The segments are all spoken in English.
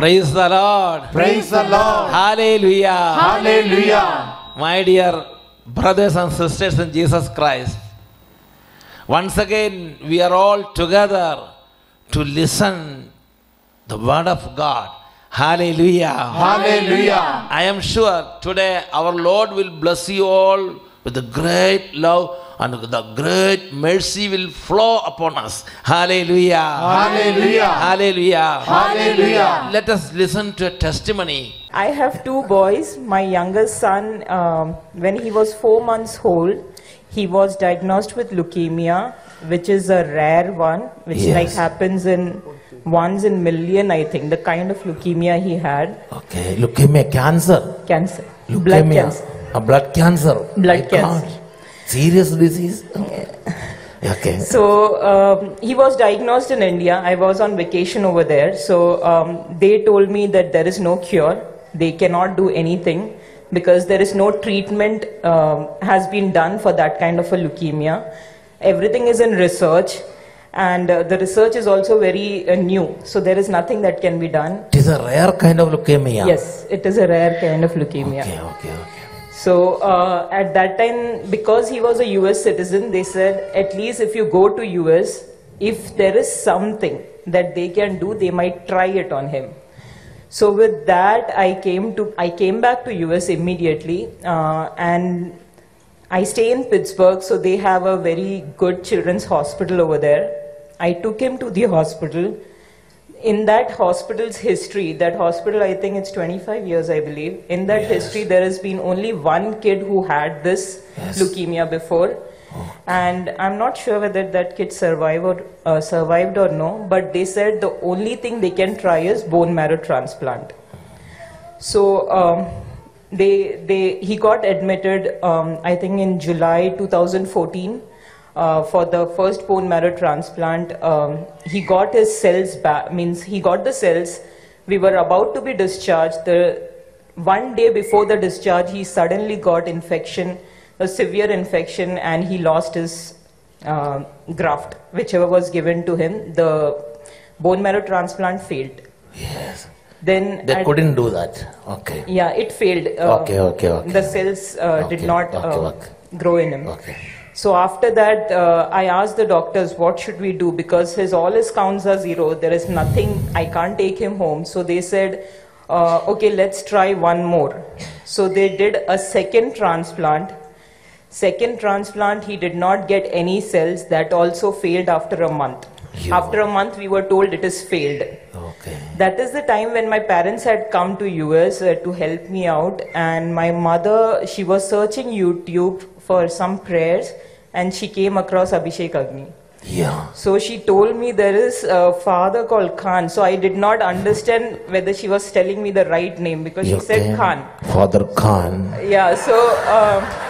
Praise the Lord. Praise the Lord. Hallelujah. Hallelujah. My dear brothers and sisters in Jesus Christ, once again we are all together to listen the word of God. Hallelujah. Hallelujah. I am sure today our Lord will bless you all with the great love and the great mercy will flow upon us. Hallelujah. Hallelujah. Hallelujah. Hallelujah. Let us listen to a testimony. I have two boys. My youngest son, um, when he was four months old, he was diagnosed with leukemia, which is a rare one, which Yes. like happens in once in million, I think. The kind of leukemia he had, Okay, leukemia, cancer. cancer, Leukemia, blood cancer. a blood cancer. Blood My cancer. God. Serious disease. Okay. So um, he was diagnosed in India. I was on vacation over there. So um, they told me that there is no cure. They cannot do anything because there is no treatment um, has been done for that kind of a leukemia. Everything is in research, and uh, the research is also very uh, new. So there is nothing that can be done. It is a rare kind of leukemia. Yes, it is a rare kind of leukemia. Okay, okay, okay. So uh, at that time, because he was a US citizen, they said at least if you go to US, if there is something that they can do, they might try it on him. So with that, I came to I came back to US immediately, uh, and I stay in Pittsburgh, so they have a very good children's hospital over there. I took him to the hospital. In that hospital's history, that hospital, I think it's 25 years, I believe. In that history, there has been only one kid who had this leukemia before. And I'm not sure whether that kid survived or, uh, survived or no, but they said the only thing they can try is bone marrow transplant. So um, they they he got admitted um, I think in July 2014 uh, for the first bone marrow transplant. Um, he got his cells back. Means he got the cells. We were about to be discharged. The one day before the discharge, he suddenly got infection, a severe infection, and he lost his uh, graft, whichever was given to him. The bone marrow transplant failed. Yes. Then They couldn't do that. Okay. yeah, it failed. Uh, Okay, okay, okay. The cells uh, Okay, did not okay, uh, okay. grow in him. Okay. So after that, uh, I asked the doctors, what should we do? Because his all his counts are zero. There is nothing. I can't take him home. So they said, uh, okay, let's try one more. So they did a second transplant. Second transplant, he did not get any cells. That also failed after a month. After a month, we were told it is failed. Okay. That is the time when my parents had come to US uh, to help me out and my mother she was searching YouTube for some prayers and she came across Abhishek Agni. Yeah. So she told me there is a father called Khan. So I did not understand whether she was telling me the right name because she said Khan. Father Khan. Yeah, so, uh,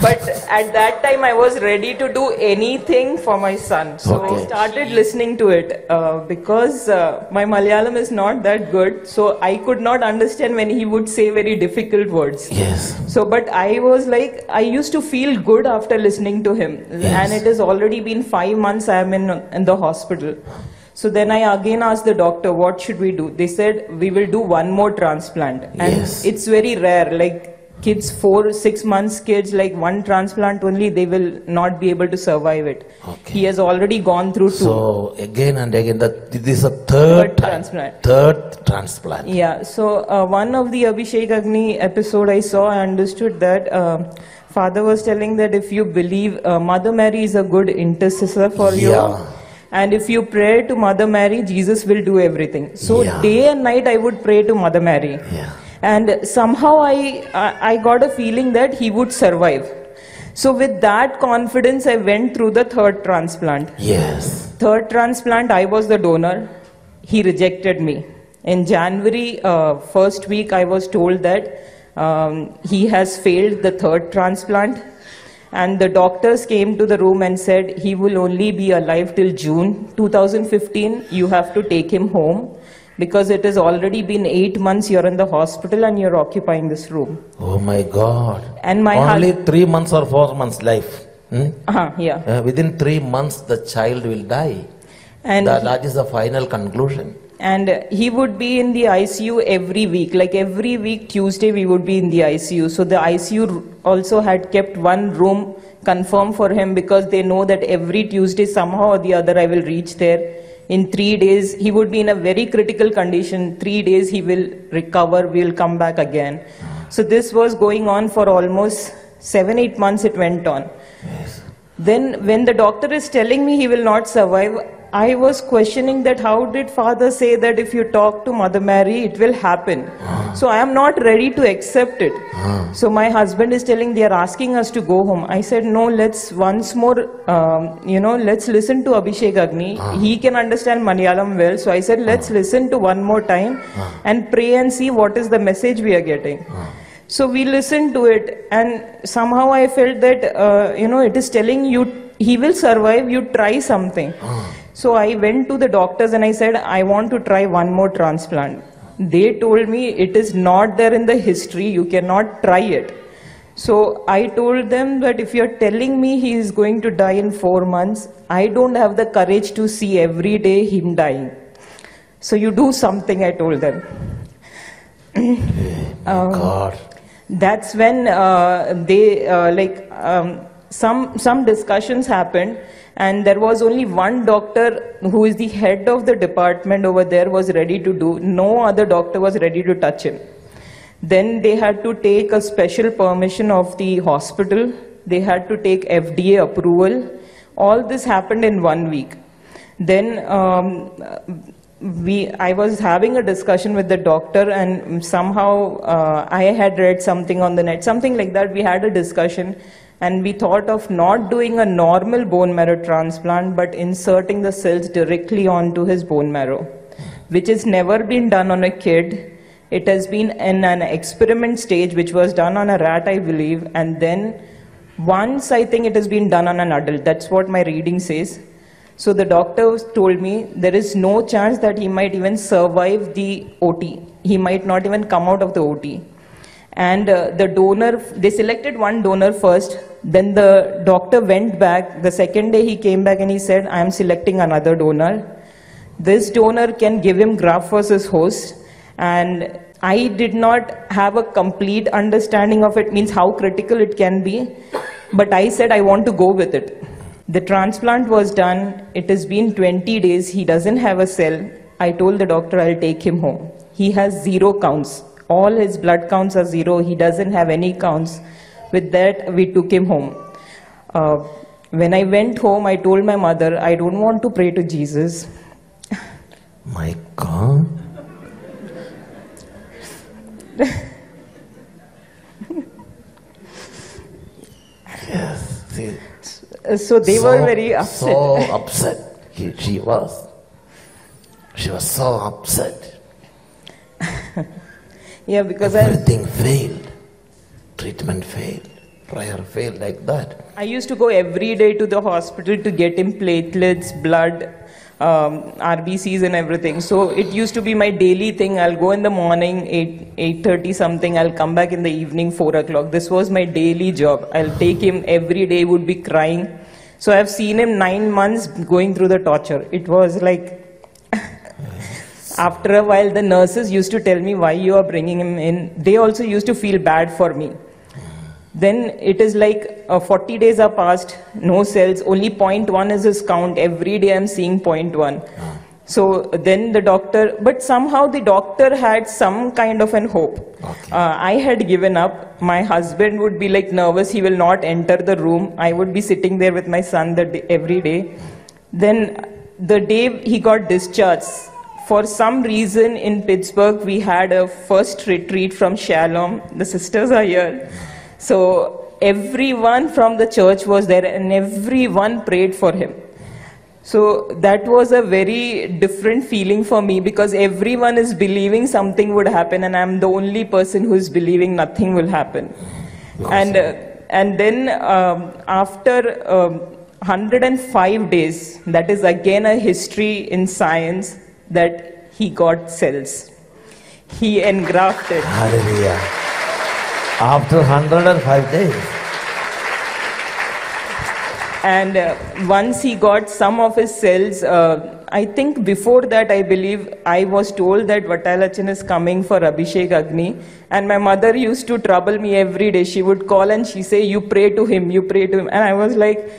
but at that time I was ready to do anything for my son. So Okay. I started listening to it uh, because uh, my Malayalam is not that good. So I could not understand when he would say very difficult words. Yes. So, but I was like, I used to feel good after listening to him. And it has already been five months I am in, in the hospital. So then I again asked the doctor, what should we do? They said, we will do one more transplant. And Yes. it's very rare. Like kids, four, six months kids, like one transplant only, they will not be able to survive it. Okay. He has already gone through two. So again and again, that this is a third, Third transplant. Third transplant. Yeah, so uh, one of the Abhishek Agni episode I saw, I understood that um Father was telling that if you believe uh, Mother Mary is a good intercessor for you, and if you pray to Mother Mary, Jesus will do everything. So Yeah. day and night I would pray to Mother Mary, Yeah. And somehow I I got a feeling that he would survive. So with that confidence, I went through the third transplant. Yes. Third transplant, I was the donor. He rejected me. In January, uh, first week, I was told that um, he has failed the third transplant. And the doctors came to the room and said he will only be alive till June 2015. You have to take him home because it has already been eight months you're in the hospital and you're occupying this room. Oh my God. And my Only three months or four months life. Hmm? uh yeah. Uh, within three months, the child will die. And that, that is the final conclusion. and he would be in the ICU every week. Like every week, Tuesday, we would be in the ICU. So the ICU also had kept one room confirmed for him because they know that every Tuesday, somehow or the other, I will reach there. In three days, he would be in a very critical condition. Three days, he will recover, we'll come back again. So this was going on for almost seven, eight months, it went on. Then, when the doctor is telling me he will not survive, I was questioning that how did father say that if you talk to Mother Mary, it will happen. So I am not ready to accept it. So my husband is telling they are asking us to go home. I said, no, let's once more, um, you know, let's listen to Abhishek Agni. He can understand Malayalam well. So I said, let's listen to one more time and pray and see what is the message we are getting. So we listened to it, and somehow I felt that, uh, you know, it is telling you he will survive, you try something. So I went to the doctors and I said, I want to try one more transplant. They told me it is not there in the history, you cannot try it. So I told them that if you're telling me he is going to die in four months, I don't have the courage to see every day him dying. So you do something, I told them. Um, God. that's when uh, they uh, like um, some some discussions happened and there was only one doctor who is the head of the department over there was ready to do no other doctor was ready to touch him. Then they had to take a special permission of the hospital. They had to take fda approval. All this happened in one week. Then um, we i was having a discussion with the doctor and somehow uh, i had read something on the net. Something like that we had a discussion and we thought of not doing a normal bone marrow transplant but inserting the cells directly onto his bone marrow which has never been done on a kid it has been in an experiment stage which was done on a rat i believe and then once i think it has been done on an adult that's what my reading says so the doctor told me there is no chance that he might even survive the OT. He might not even come out of the OT. And uh, the donor, they selected one donor first. Then the doctor went back. The second day he came back and he said, I am selecting another donor. This donor can give him graft versus host. And I did not have a complete understanding of it, means how critical it can be. But I said, I want to go with it. The transplant was done. It has been 20 days. He doesn't have a cell. I told the doctor I'll take him home. He has zero counts. All his blood counts are zero. He doesn't have any counts. With that, we took him home. Uh, when I went home, I told my mother, I don't want to pray to Jesus. My God. yes. See, So they were very upset. So upset. He, she was. She was so upset. Yeah, because I, Everything failed. Treatment failed. Prayer failed like that. I used to go every day to the hospital to get him platelets, blood, um, RBCs, and everything. So it used to be my daily thing. I'll go in the morning, eight eight thirty something. I'll come back in the evening, four o'clock. This was my daily job. I'll take him every day. Would be crying. So I've seen him nine months going through the torture. It was like. After a while, the nurses used to tell me why you are bringing him in. They also used to feel bad for me. Then it is like uh, 40 days are passed, no cells, only 0.1 is his count. Every day I'm seeing 0.1. So then the doctor, but somehow the doctor had some kind of an hope. Okay. Uh, I had given up. My husband would be like nervous, he will not enter the room. I would be sitting there with my son day, every day. Then the day he got discharged, for some reason in Pittsburgh, we had a first retreat from Shalom. The sisters are here. So everyone from the church was there and everyone prayed for him. So that was a very different feeling for me because everyone is believing something would happen and I'm the only person who is believing nothing will happen. And, uh, and then um, after um, 105 days, that is again a history in science, that he got cells. He engrafted. Hallelujah. After 105 days. And uh, once he got some of his cells, uh, I think before that, I believe I was told that Vatalachan is coming for Abhishek Agni. And my mother used to trouble me every day. She would call and she say, "You pray to him, you pray to him." And I was like,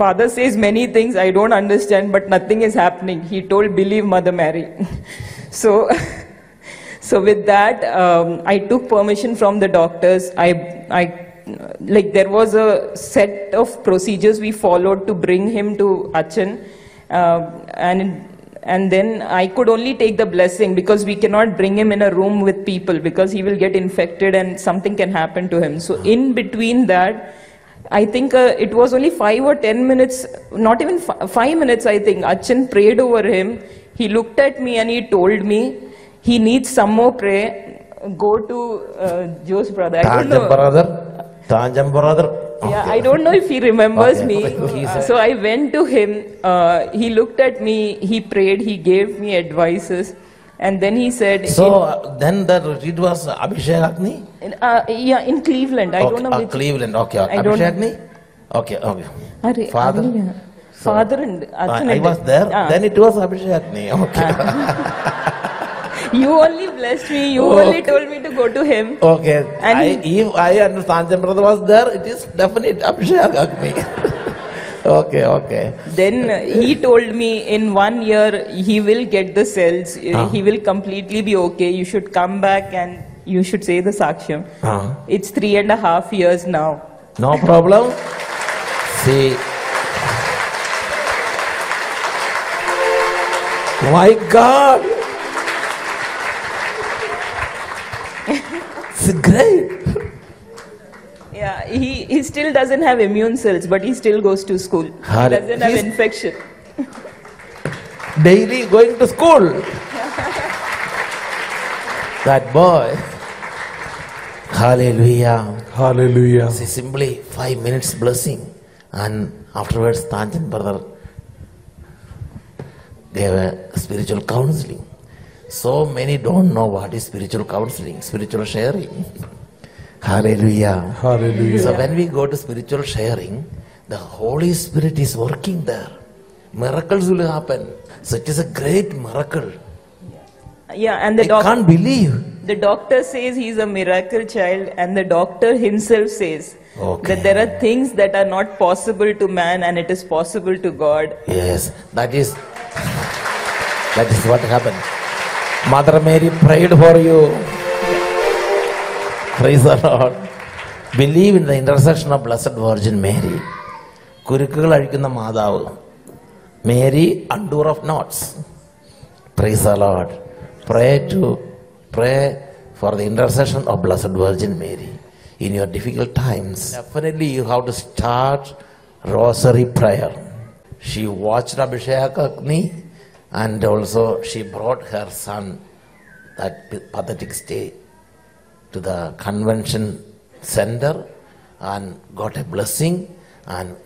"Father says many things I don't understand, but nothing is happening." He told, "Believe Mother Mary." so. So with that, um, I took permission from the doctors. I, I, like there was a set of procedures we followed to bring him to Achan, uh, and and then I could only take the blessing because we cannot bring him in a room with people because he will get infected and something can happen to him. So in between that. I think uh, it was only five or ten minutes, not even fi- five minutes, I think. Achan prayed over him. He looked at me and he told me he needs some more prayer. Go to uh, Joe's brother. I don't Tanjam know. brother. Tanjam brother. Yeah, I don't know if he remembers Okay. me. Said- So I went to him. Uh, he looked at me. He prayed. He gave me advices. And then he said, So uh, then the retreat was Abhishek Agni? in, uh, yeah, in Cleveland. I okay, don't know uh, which. Cleveland, okay. okay. Abhishek Agni? Okay, okay. Arre, Father? Agni. Father and I, Achan I was there, Ah. then it was Abhishek Agni. Okay. You only blessed me. You only told me to go to him. okay. And I, he- if I and Tanjam brother was there, it is definite Abhishek Agni. okay, okay. Then he told me in one year he will get the cells. Uh, Ah. He will completely be okay. You should come back and you should say the Saksham. Ah. It's three and a half years now. No problem. See. My God. It's great. Yeah, he, he still doesn't have immune cells, but he still goes to school. He doesn't have infection. Daily going to school. that boy. Hallelujah. Hallelujah. See, simply five minutes blessing, and afterwards, Tanjan brother gave a spiritual counseling. So many don't know what is spiritual counseling, spiritual sharing. Hallelujah. Hallelujah. So when we go to spiritual sharing, the Holy Spirit is working there. Miracles will happen. Such is a great miracle. Yeah, and the doctor. can't believe. The doctor says he's a miracle child, and the doctor himself says Okay. that there are things that are not possible to man and it is possible to God. Yes, that is that is what happened. Mother Mary prayed for you. Praise the Lord. Believe in the intercession of Blessed Virgin Mary. കുരുക്കുകൾ അഴിക്കുന്ന മാതാവ് Mary undoer of knots price the Lord. Pray to pray for the intercession of Blessed Virgin Mary in your difficult times. Definitely you have to start rosary prayer. She watched Abhishek Agni and also she brought her son that pathetic state to the convention center and got a blessing and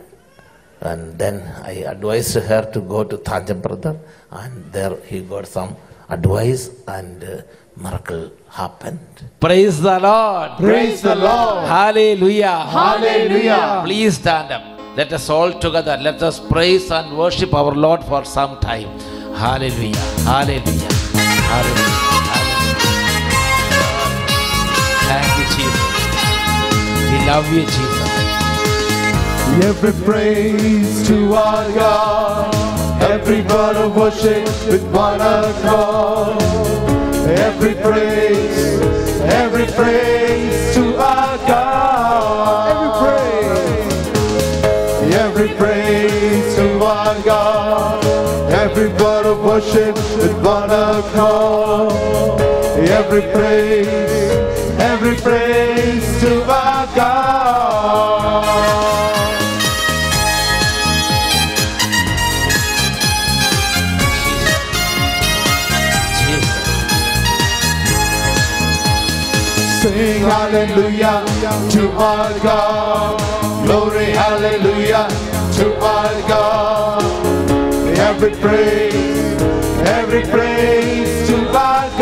and then I advised her to go to Tanjam brother and there he got some advice and uh, miracle happened. Praise the Lord. Praise the Lord. Hallelujah. Hallelujah. Please stand up. Let us all together, let us praise and worship our Lord for some time. Hallelujah. Hallelujah. Hallelujah. Hallelujah. Jesus. We love you, Jesus. Every praise to our God, every word of worship with one accord. Every praise, every praise to our God. Every praise, every praise to our God, every word of worship with one accord. Every praise, every praise to our God. Sing hallelujah to our God. Glory hallelujah to our God. Every praise, every praise to our God.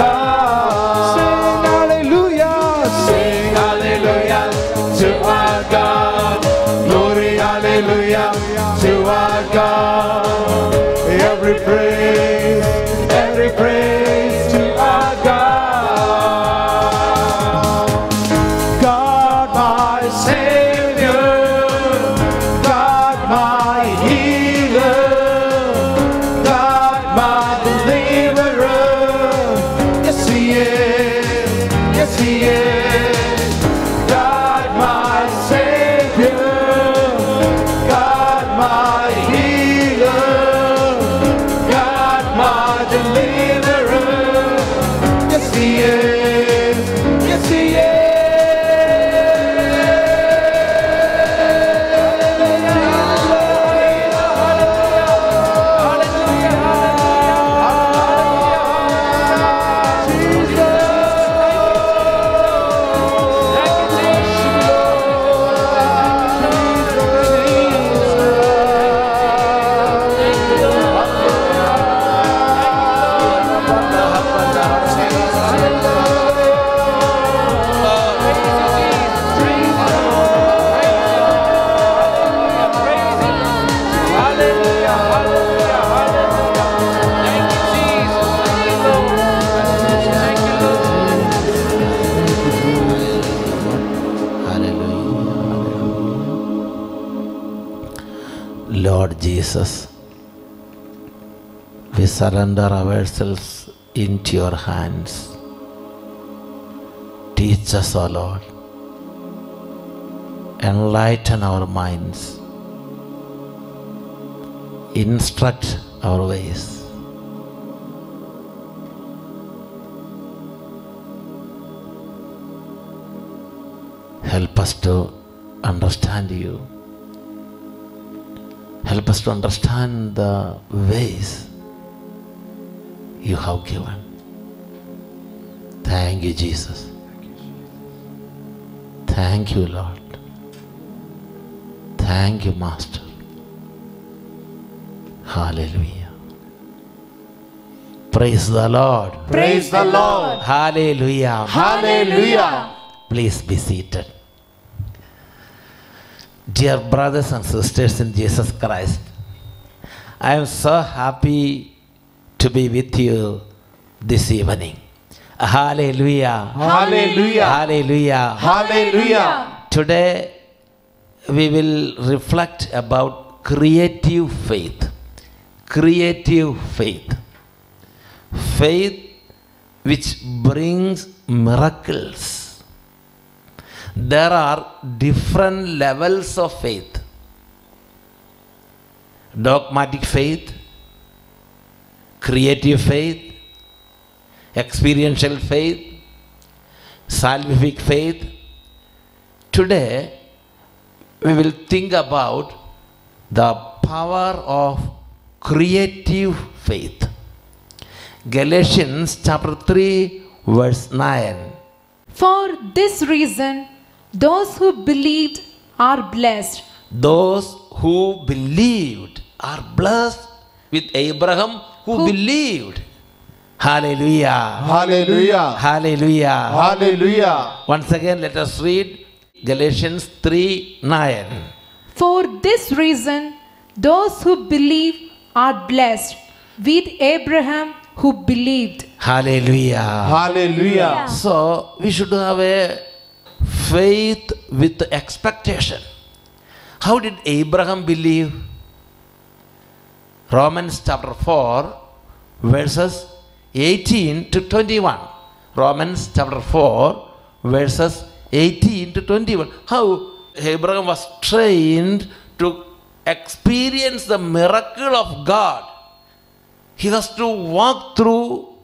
Jesus, we surrender ourselves into your hands. Teach us, O Lord. Enlighten our minds. Instruct our ways. Help us to understand you. Help us to understand the ways you have given. Thank you, Jesus. Thank you, Lord. Thank you, Master. Hallelujah. Praise the Lord. Praise the Lord. Hallelujah. Hallelujah. Please be seated. Dear brothers and sisters in Jesus Christ, I am so happy to be with you this evening. Hallelujah. Hallelujah. Hallelujah. Hallelujah. Today we will reflect about creative faith. Creative faith. Faith which brings miracles. There are different levels of faith dogmatic faith, creative faith, experiential faith, salvific faith. Today, we will think about the power of creative faith. Galatians chapter 3, verse 9. For this reason, those who believed are blessed. Those who believed are blessed with Abraham who, Who- believed. Hallelujah. Hallelujah. Hallelujah. Hallelujah. Once again, let us read Galatians 3 9. For this reason, those who believe are blessed with Abraham who believed. Hallelujah. Hallelujah. So, we should have a faith with expectation. How did Abraham believe? Romans chapter 4, verses 18 to 21. Romans chapter 4, verses 18 to 21. How Abraham was trained to experience the miracle of God. He has to walk through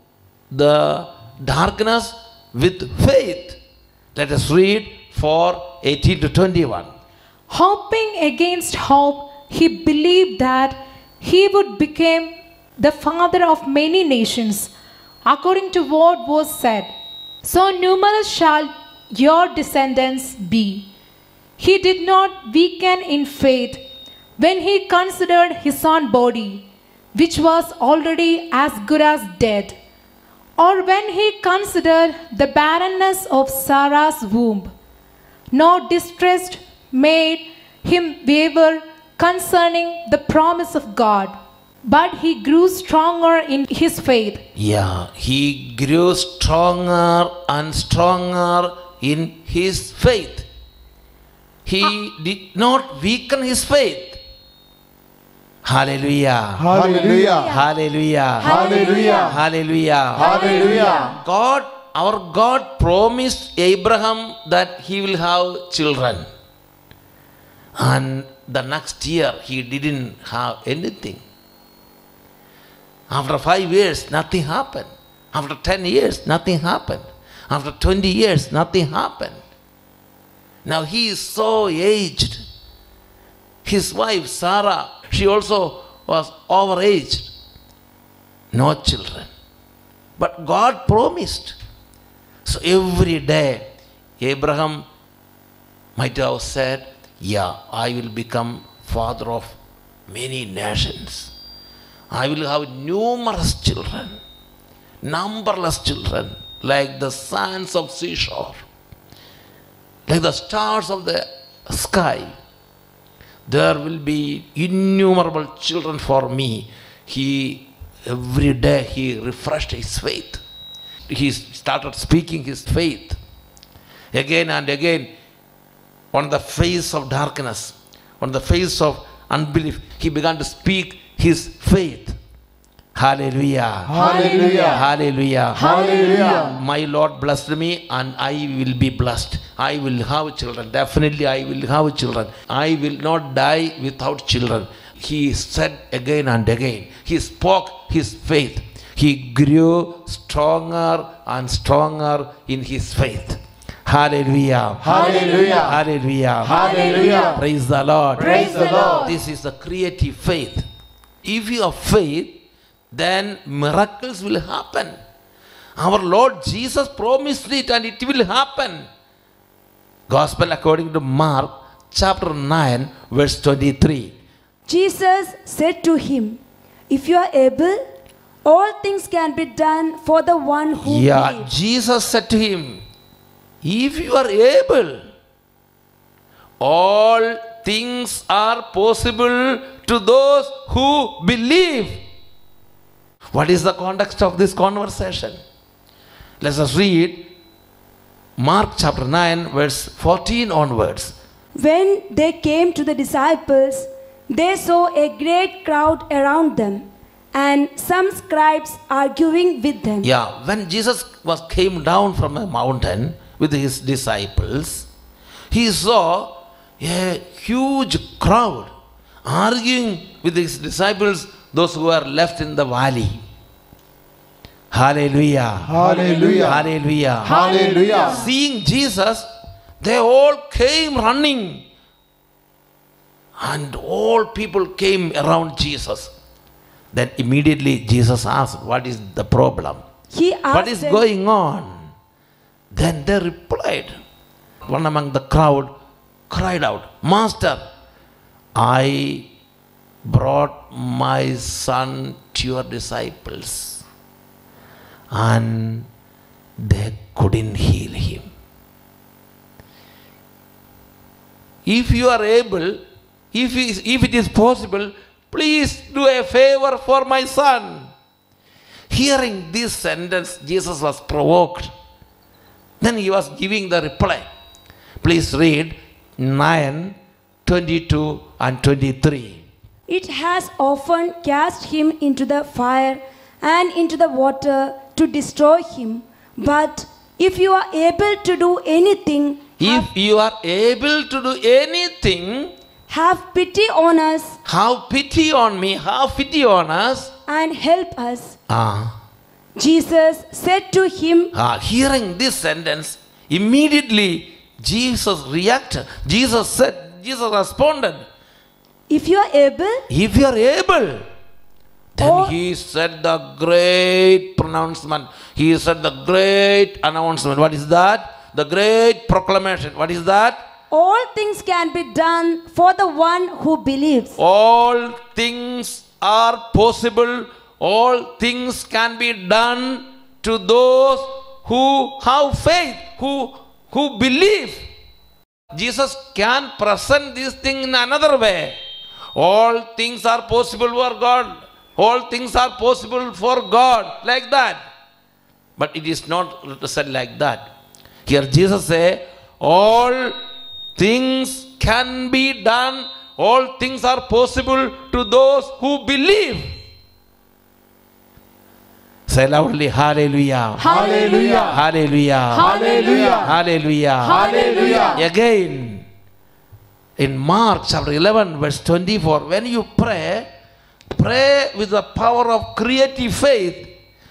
the darkness with faith. Let us read 4 18 to 21. Hoping against hope, he believed that he would become the father of many nations, according to what was said. So numerous shall your descendants be. He did not weaken in faith when he considered his own body, which was already as good as dead, or when he considered the barrenness of Sarah's womb nor distress made him waver concerning the promise of God. But he grew stronger in his faith, Yeah, he grew stronger and stronger in his faith. he ah. did not weaken his faith. Hallelujah. Hallelujah. Hallelujah. Hallelujah. Hallelujah. Hallelujah. God, our God promised Abraham that he will have children. And the next year he didn't have anything. After five years, nothing happened. After 10 years, nothing happened. After 20 years, nothing happened. Now he is so aged. His wife, Sarah, she also was overaged. No children. But God promised. So every day, Abraham might have said, Yeah, I will become father of many nations. I will have numerous children, numberless children, like the sands of seashore, like the stars of the sky. There will be innumerable children for me. He every day he refreshed his faith. He started speaking his faith again and again on the face of darkness, on the face of unbelief. He began to speak his faith. Hallelujah. Hallelujah. Hallelujah. Hallelujah. My Lord blessed me and I will be blessed. I will have children. Definitely I will have children. I will not die without children. He said again and again. He spoke his faith. He grew stronger and stronger in his faith. Hallelujah. Hallelujah. Hallelujah. Hallelujah. Praise the Lord. Praise the Lord. This is the creative faith. If you have faith, then miracles will happen. Our Lord Jesus promised it and it will happen. Gospel according to Mark chapter 9, verse 23. Jesus said to him, If you are able, all things can be done for the one who Yeah, believes. Jesus said to him, If you are able, all things are possible to those who believe. What is the context of this conversation? Let us read Mark chapter 9, verse 14 onwards. When they came to the disciples, they saw a great crowd around them, and some scribes arguing with them. Yeah, when Jesus was came down from a mountain with his disciples, he saw a huge crowd arguing with his disciples, those who are left in the valley. Hallelujah. Hallelujah. Hallelujah. Hallelujah. Seeing Jesus, they all came running. And all people came around Jesus. Then immediately Jesus asked, What is the problem? He asked What is them, going on? Then they replied. One among the crowd cried out, Master, I brought my son to your disciples, and they couldn't heal him. If you are able, if, if it is possible, please do a favor for my son. Hearing this sentence, Jesus was provoked. Then he was giving the reply. Please read 9, 22, and 23. It has often cast him into the fire and into the water to destroy him. But if you are able to do anything, have, If you are able to do anything, have pity on us have pity on me, have pity on us. and help us. Ah, Jesus said to him, ah, hearing this sentence, immediately Jesus reacted. Jesus said, Jesus responded, If you are able, If you are able, then Or- he said the great pronouncement. He said the great announcement. What is that? The great proclamation. What is that? all things can be done for the one who believes. All things are possible. All things can be done to those who have faith, who, who believe. Jesus can present this thing in another way. All things are possible for God. All things are possible for God. Like that. But it is not said like that. Here Jesus say, all things can be done. All things are possible to those who believe. Say loudly, Hallelujah. Hallelujah. Hallelujah. Hallelujah. Hallelujah. Hallelujah. Again, in Mark chapter 11, verse 24, when you pray, pray with the power of creative faith.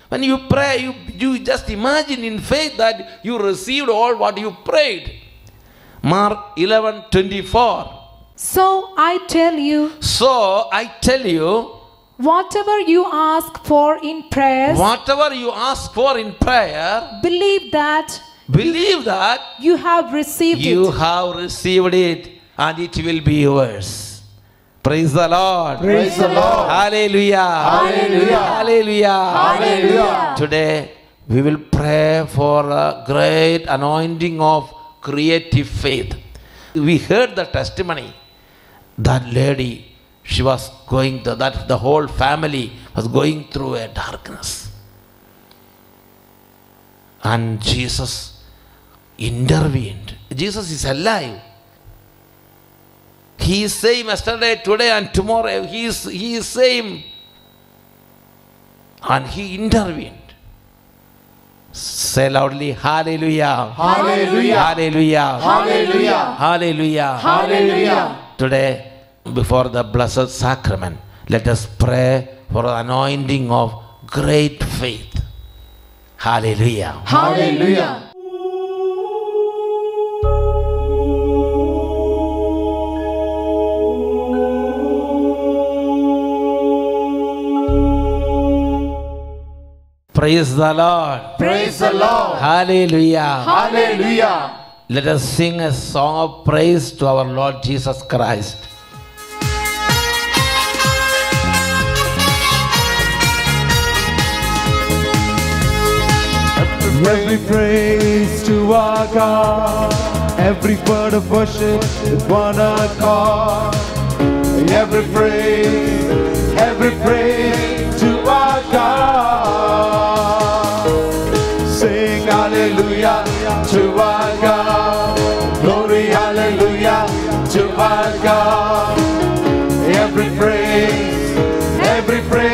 When you pray, you, you just imagine in faith that you received all what you prayed. Mark 11 24. So I tell you, So I tell you, whatever you ask for in prayers, whatever you ask for in prayer, believe that believe that you have received you it. You have received it and it will be yours. Praise the Lord. Praise the Lord. Hallelujah. Hallelujah. Hallelujah. Hallelujah. Today we will pray for a great anointing of creative faith. We heard the testimony. That lady, she was going to that the whole family was going through a darkness. And Jesus intervened. Jesus is alive. He is same yesterday, today, and tomorrow. He is, he is same. And he intervened. Say loudly, Hallelujah. Hallelujah. Hallelujah. Hallelujah. Hallelujah. Hallelujah. Today, before the Blessed Sacrament, let us pray for the anointing of great faith. Hallelujah. Hallelujah. Praise the Lord. Praise the Lord. Hallelujah. Hallelujah. Let us sing a song of praise to our Lord Jesus Christ. Every praise to our God, every word of worship is one accord. Every praise, every praise to our God. Hallelujah to our God, glory hallelujah to our God. Every praise, every praise